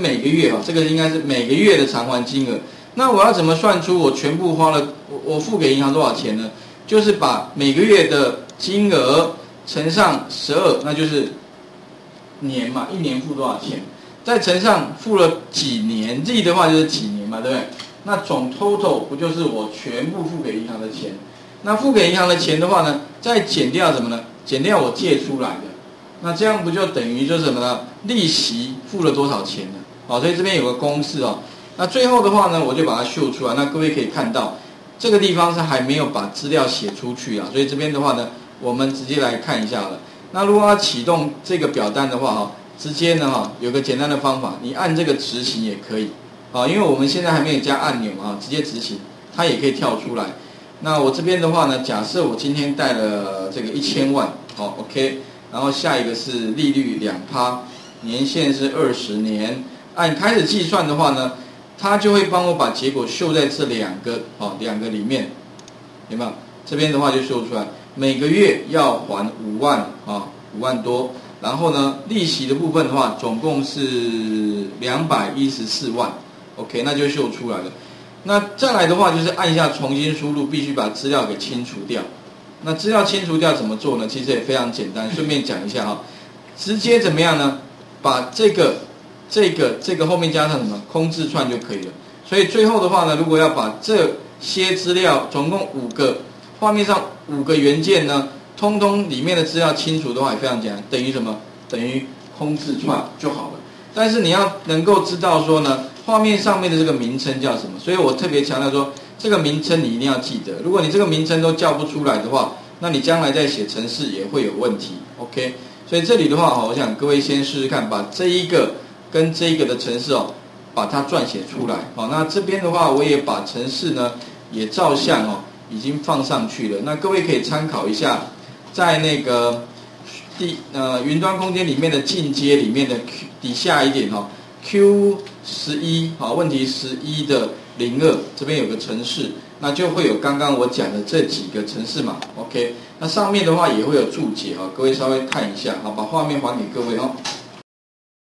每个月啊，这个应该是每个月的偿还金额。那我要怎么算出我全部花了我我付给银行多少钱呢？就是把每个月的金额乘上十二，那就是年嘛，一年付多少钱？再乘上付了几年，Z 的话就是几年嘛，对不对？那总 total 不就是我全部付给银行的钱？那付给银行的钱的话呢，再减掉什么呢？减掉我借出来的，那这样不就等于就是什么呢？利息付了多少钱呢？好，所以这边有个公式哦。那最后的话呢，我就把它秀出来。那各位可以看到，这个地方是还没有把资料写出去啊。所以这边的话呢，我们直接来看一下了。那如果要启动这个表单的话哈，直接呢哈，有个简单的方法，你按这个执行也可以。啊，因为我们现在还没有加按钮啊，直接执行，它也可以跳出来。那我这边的话呢，假设我今天贷了这个一千万，好，OK，然后下一个是利率两趴，年限是二十年，按开始计算的话呢，它就会帮我把结果秀在这两个，哦，两个里面，有没有？这边的话就秀出来，每个月要还五万啊，五万多，然后呢，利息的部分的话，总共是两百一十四万。OK，那就秀出来了。那再来的话，就是按一下重新输入，必须把资料给清除掉。那资料清除掉怎么做呢？其实也非常简单，顺便讲一下哈。直接怎么样呢？把这个、这个、这个后面加上什么空字串就可以了。所以最后的话呢，如果要把这些资料总共五个画面上五个元件呢，通通里面的资料清除的话，也非常简单，等于什么？等于空字串就好了。但是你要能够知道说呢。画面上面的这个名称叫什么？所以我特别强调说，这个名称你一定要记得。如果你这个名称都叫不出来的话，那你将来在写程式也会有问题。OK，所以这里的话哈，我想各位先试试看，把这一个跟这一个的程式哦，把它撰写出来。好，那这边的话，我也把程式呢也照相哦，已经放上去了。那各位可以参考一下，在那个第呃云端空间里面的进阶里面的底下一点哦。Q 十一好，问题十一的零二这边有个城市，那就会有刚刚我讲的这几个城市嘛。OK，那上面的话也会有注解啊，各位稍微看一下，好，把画面还给各位哦。